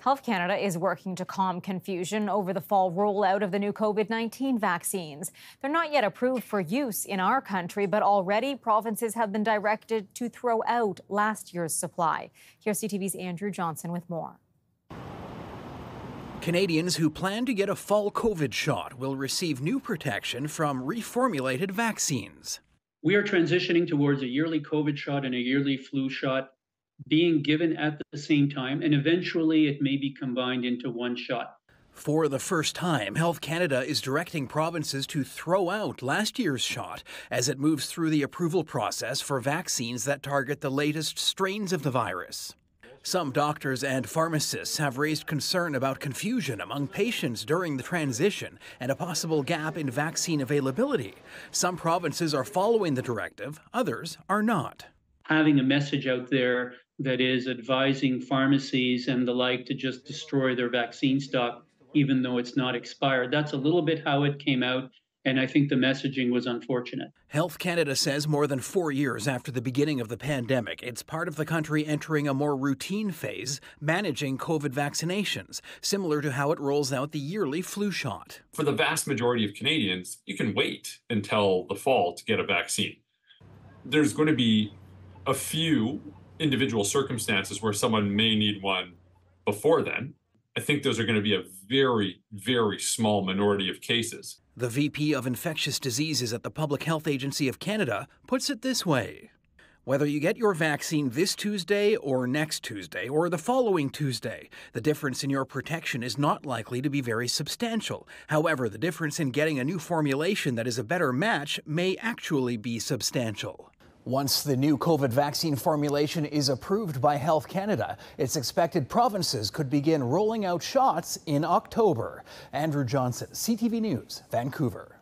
Health Canada is working to calm confusion over the fall rollout of the new COVID 19 vaccines. They're not yet approved for use in our country, but already provinces have been directed to throw out last year's supply. Here's CTV's Andrew Johnson with more. Canadians who plan to get a fall COVID shot will receive new protection from reformulated vaccines. We are transitioning towards a yearly COVID shot and a yearly flu shot being given at the same time, and eventually it may be combined into one shot. For the first time, Health Canada is directing provinces to throw out last year's shot as it moves through the approval process for vaccines that target the latest strains of the virus. Some doctors and pharmacists have raised concern about confusion among patients during the transition and a possible gap in vaccine availability. Some provinces are following the directive, others are not. Having a message out there that is advising pharmacies and the like to just destroy their vaccine stock, even though it's not expired. That's a little bit how it came out. And I think the messaging was unfortunate. Health Canada says more than four years after the beginning of the pandemic, it's part of the country entering a more routine phase, managing COVID vaccinations, similar to how it rolls out the yearly flu shot. For the vast majority of Canadians, you can wait until the fall to get a vaccine. There's going to be a few individual circumstances where someone may need one before then. I think those are going to be a very, very small minority of cases. The VP of Infectious Diseases at the Public Health Agency of Canada puts it this way whether you get your vaccine this Tuesday or next Tuesday or the following Tuesday, the difference in your protection is not likely to be very substantial. However, the difference in getting a new formulation that is a better match may actually be substantial. Once the new COVID vaccine formulation is approved by Health Canada, it's expected provinces could begin rolling out shots in October. Andrew Johnson, CTV News, Vancouver.